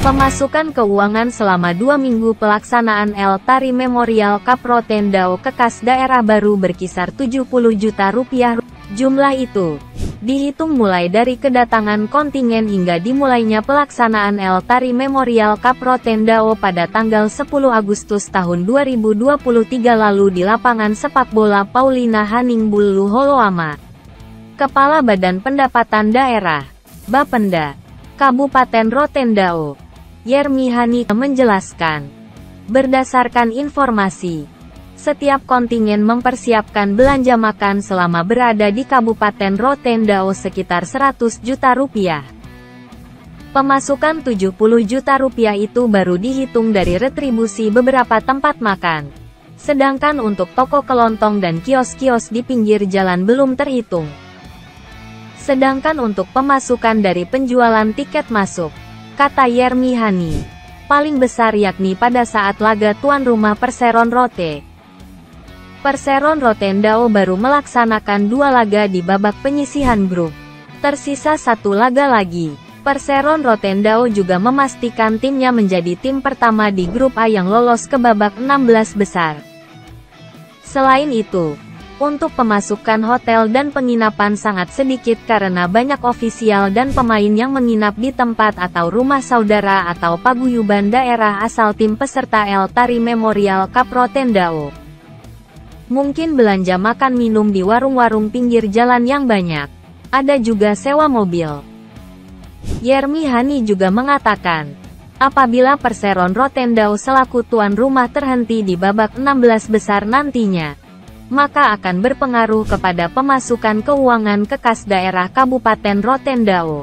Pemasukan keuangan selama dua minggu pelaksanaan El Tari Memorial Cup Rotendao Kekas daerah baru berkisar 70 juta rupiah. Jumlah itu dihitung mulai dari kedatangan kontingen hingga dimulainya pelaksanaan El Tari Memorial Cup Rotendao pada tanggal 10 Agustus tahun 2023 lalu di lapangan sepak bola Paulina Haningbulu Holoama. Kepala Badan Pendapatan Daerah, Bapenda, Kabupaten Rotendao, Yermi Hani menjelaskan. Berdasarkan informasi, setiap kontingen mempersiapkan belanja makan selama berada di Kabupaten Rotendao sekitar 100 juta rupiah. Pemasukan 70 juta rupiah itu baru dihitung dari retribusi beberapa tempat makan. Sedangkan untuk toko kelontong dan kios-kios di pinggir jalan belum terhitung. Sedangkan untuk pemasukan dari penjualan tiket masuk, kata Yermi Hani. Paling besar yakni pada saat laga tuan rumah Perseron Rote. Perseron Rotendao baru melaksanakan dua laga di babak penyisihan grup. Tersisa satu laga lagi. Perseron Rotendao juga memastikan timnya menjadi tim pertama di grup A yang lolos ke babak 16 besar. Selain itu, untuk pemasukan hotel dan penginapan sangat sedikit karena banyak ofisial dan pemain yang menginap di tempat atau rumah saudara atau paguyuban daerah asal tim peserta El Tari Memorial Cup Rotendao. Mungkin belanja makan minum di warung-warung pinggir jalan yang banyak. Ada juga sewa mobil. Yermi Hani juga mengatakan, apabila Perseron Rotendao selaku tuan rumah terhenti di babak 16 besar nantinya, maka akan berpengaruh kepada pemasukan keuangan ke kas daerah Kabupaten Rotendao.